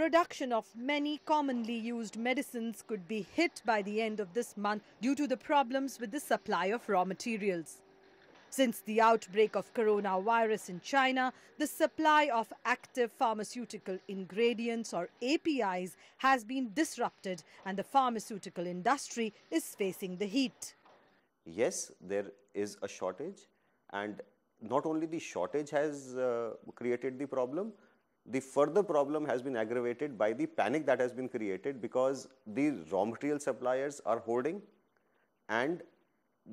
Production of many commonly used medicines could be hit by the end of this month due to the problems with the supply of raw materials. Since the outbreak of coronavirus in China, the supply of active pharmaceutical ingredients or APIs has been disrupted and the pharmaceutical industry is facing the heat. Yes, there is a shortage and not only the shortage has uh, created the problem, the further problem has been aggravated by the panic that has been created because the raw material suppliers are hoarding and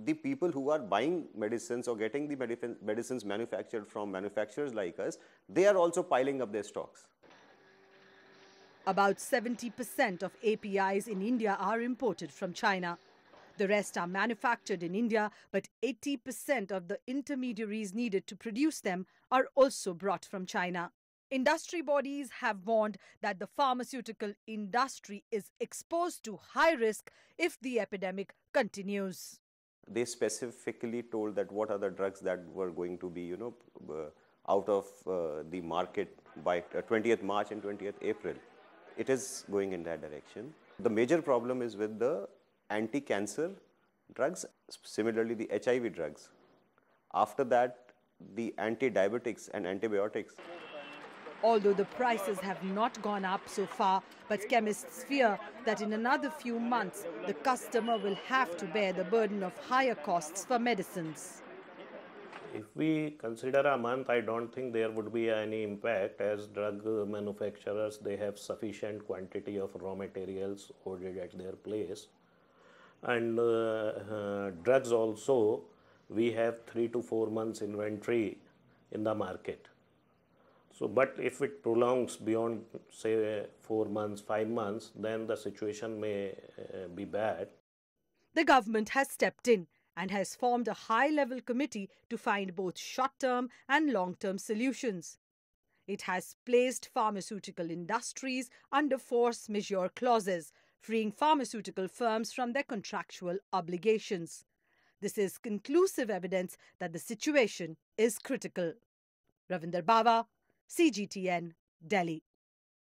the people who are buying medicines or getting the medicines manufactured from manufacturers like us, they are also piling up their stocks. About 70% of APIs in India are imported from China. The rest are manufactured in India, but 80% of the intermediaries needed to produce them are also brought from China. Industry bodies have warned that the pharmaceutical industry is exposed to high risk if the epidemic continues. They specifically told that what are the drugs that were going to be, you know, uh, out of uh, the market by 20th uh, March and 20th April. It is going in that direction. The major problem is with the anti-cancer drugs, similarly the HIV drugs. After that, the anti-diabetics and antibiotics. Although the prices have not gone up so far, but chemists fear that in another few months, the customer will have to bear the burden of higher costs for medicines. If we consider a month, I don't think there would be any impact as drug manufacturers, they have sufficient quantity of raw materials ordered at their place. And uh, uh, drugs also, we have three to four months inventory in the market. So, but if it prolongs beyond say four months, five months, then the situation may uh, be bad. The government has stepped in and has formed a high level committee to find both short term and long term solutions. It has placed pharmaceutical industries under force majeure clauses, freeing pharmaceutical firms from their contractual obligations. This is conclusive evidence that the situation is critical. Ravinder Bawa, CGTN, Delhi.